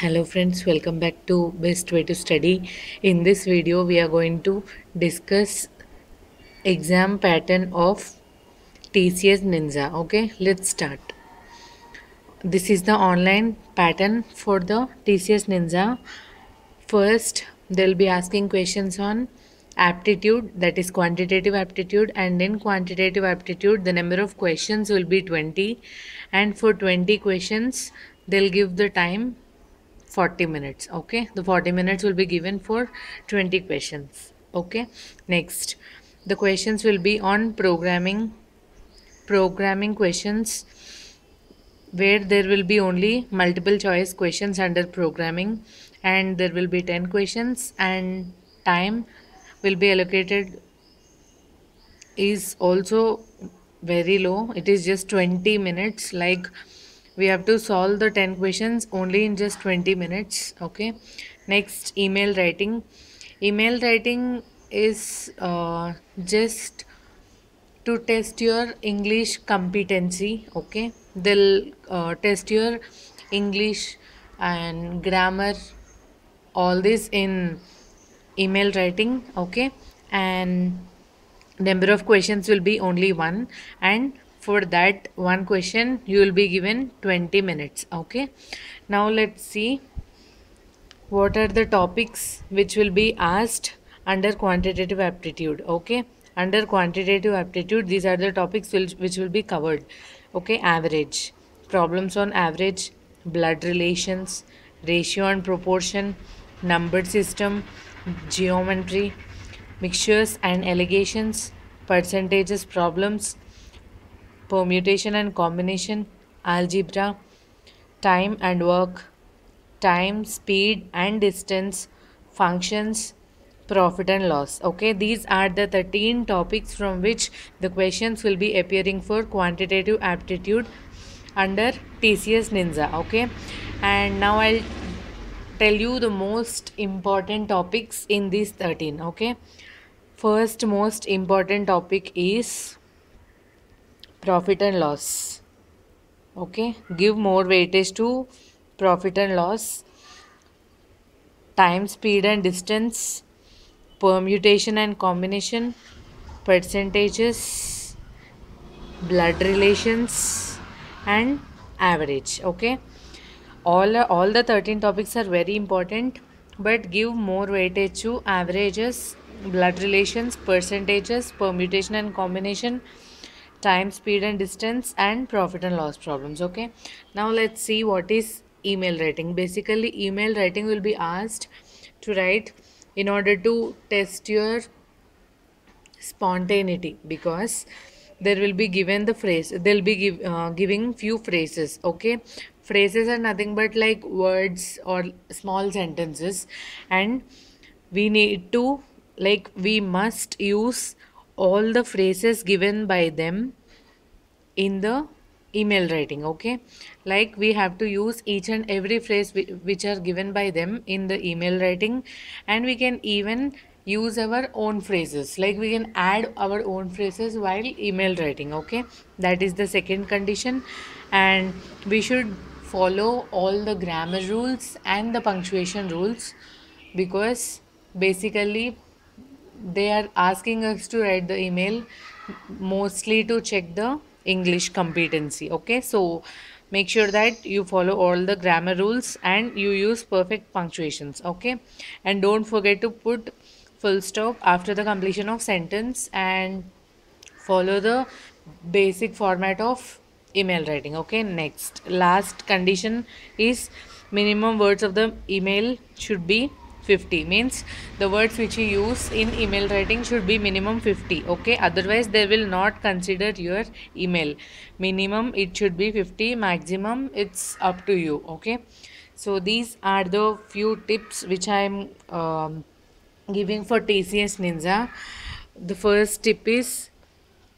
Hello friends, welcome back to Best Way to Study. In this video, we are going to discuss exam pattern of TCS Ninja. Okay, let's start. This is the online pattern for the TCS Ninja. First, they'll be asking questions on aptitude that is quantitative aptitude and in quantitative aptitude the number of questions will be 20 and for 20 questions they'll give the time 40 minutes okay? The 40 minutes will be given for 20 questions okay? Next the questions will be on programming programming questions where there will be only multiple choice questions under programming and there will be 10 questions and time will be allocated is also very low. It is just 20 minutes like we have to solve the 10 questions only in just 20 minutes okay? Next email writing. Email writing is uh, just to test your english competency okay? They'll uh, test your english and grammar all this in email writing okay? And number of questions will be only one. And for that one question you will be given 20 minutes okay? Now let's see what are the topics which will be asked under quantitative aptitude okay? Under quantitative aptitude these are the topics which, which will be covered okay? Average problems on average blood relations ratio and proportion number system geometry, mixtures and alligations, percentages problems, permutation and combination, algebra, time and work, time, speed and distance, functions, profit and loss. Okay, these are the 13 topics from which the questions will be appearing for quantitative aptitude under TCS Ninja. Okay, and now I'll tell you the most important topics in these 13 okay first most important topic is profit and loss. Okay? Give more weightage to profit and loss. Time speed and distance. Permutation and combination. Percentages. Blood relations. And average. Okay? All all the 13 topics are very important. But give more weightage to averages blood relations percentages permutation and combination time speed and distance and profit and loss problems okay? Now let's see what is email writing. Basically email writing will be asked to write in order to test your spontaneity because there will be given the phrase they'll be give, uh, giving few phrases okay? Phrases are nothing but like words or small sentences and we need to like we must use all the phrases given by them in the email writing okay? Like we have to use each and every phrase which are given by them in the email writing and we can even use our own phrases. Like we can add our own phrases while email writing okay? That is the second condition and we should follow all the grammar rules and the punctuation rules because basically they are asking us to write the email mostly to check the English competency. Okay, so make sure that you follow all the grammar rules and you use perfect punctuations. Okay, and don't forget to put full stop after the completion of sentence and follow the basic format of email writing okay next last condition is minimum words of the email should be 50 means the words which you use in email writing should be minimum 50 okay? Otherwise they will not consider your email. Minimum it should be 50 maximum it's up to you okay? So these are the few tips which i am um, giving for tcs ninja. The first tip is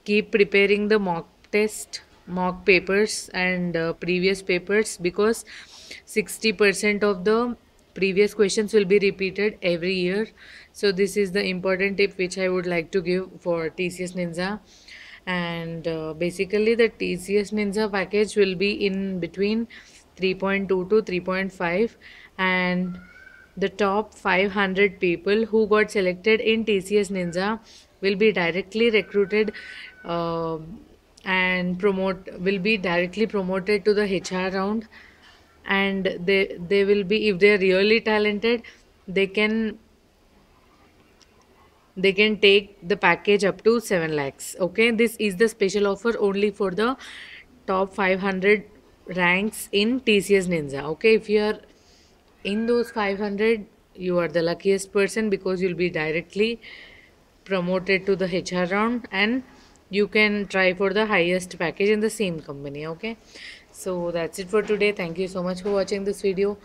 keep preparing the mock test mock papers and uh, previous papers because 60% of the previous questions will be repeated every year. So this is the important tip which i would like to give for tcs ninja. And uh, basically the tcs ninja package will be in between 3.2 to 3.5 and the top 500 people who got selected in TCS Ninja will be directly recruited uh, and promote will be directly promoted to the HR round and they they will be if they are really talented they can they can take the package up to 7 lakhs okay? This is the special offer only for the top 500 ranks in tcs ninja okay? If you are in those 500 you are the luckiest person because you'll be directly promoted to the hr round and you can try for the highest package in the same company okay so that's it for today. Thank you so much for watching this video.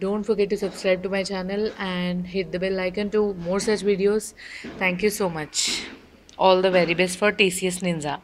Don't forget to subscribe to my channel and hit the bell icon to more such videos. Thank you so much. All the very best for tcs ninja